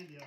India,